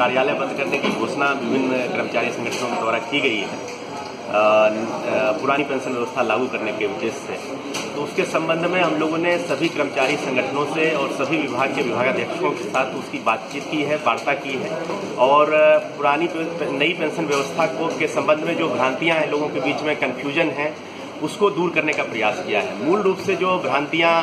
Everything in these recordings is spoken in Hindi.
कार्यालय बंद करने की घोषणा विभिन्न कर्मचारी संगठनों के द्वारा की गई है। पुरानी पेंशन व्यवस्था लागू करने के उद्देश्य से। तो उसके संबंध में हम लोगों ने सभी कर्मचारी संगठनों से और सभी विभाग के विभागाध्यक्षों के साथ उसकी बातचीत की है, वार्ता की है और पुरानी नई पेंशन व्यवस्था को, के संबंध में जो भ्रांतियाँ हैं लोगों के बीच में कन्फ्यूज़न है, उसको दूर करने का प्रयास किया है। मूल रूप से जो भ्रांतियाँ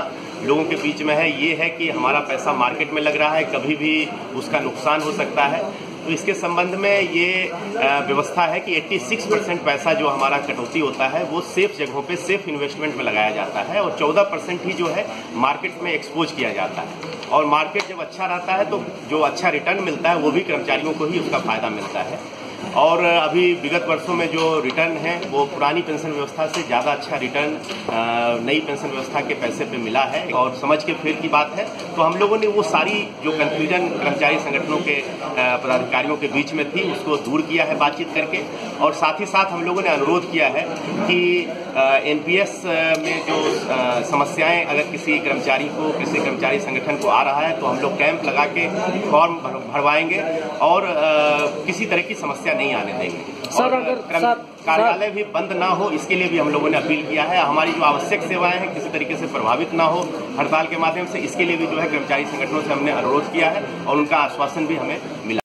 लोगों के बीच में है, ये है कि हमारा पैसा मार्केट में लग रहा है, कभी भी उसका नुकसान हो सकता है। तो इसके संबंध में ये व्यवस्था है कि 86 परसेंट पैसा जो हमारा कटौती होता है, वो सेफ़ जगहों पे, सेफ़ इन्वेस्टमेंट में लगाया जाता है और 14 परसेंट ही जो है मार्केट में एक्सपोज किया जाता है। और मार्केट जब अच्छा रहता है तो जो अच्छा रिटर्न मिलता है, वो भी कर्मचारियों को ही उसका फ़ायदा मिलता है। और अभी विगत वर्षों में जो रिटर्न है, वो पुरानी पेंशन व्यवस्था से ज़्यादा अच्छा रिटर्न नई पेंशन व्यवस्था के पैसे पे मिला है। और समझ के फिर की बात है तो हम लोगों ने वो सारी जो कंफ्यूजन कर्मचारी संगठनों के पदाधिकारियों के बीच में थी, उसको दूर किया है बातचीत करके। और साथ ही साथ हम लोगों ने अनुरोध किया है कि एनपीएस में जो समस्याएँ अगर किसी कर्मचारी को किसी कर्मचारी संगठन को आ रहा है तो हम लोग कैंप लगा के फॉर्म भरवाएँगे। और किसी तरह की समस्या नहीं आने देंगे। सर अगर कार्यालय भी बंद ना हो इसके लिए भी हम लोगों ने अपील किया है। हमारी जो आवश्यक सेवाएँ हैं किसी तरीके से प्रभावित ना हो हड़ताल के माध्यम से इसके लिए भी जो है कर्मचारी संगठनों से हमने अनुरोध किया है और उनका आश्वासन भी हमें मिला।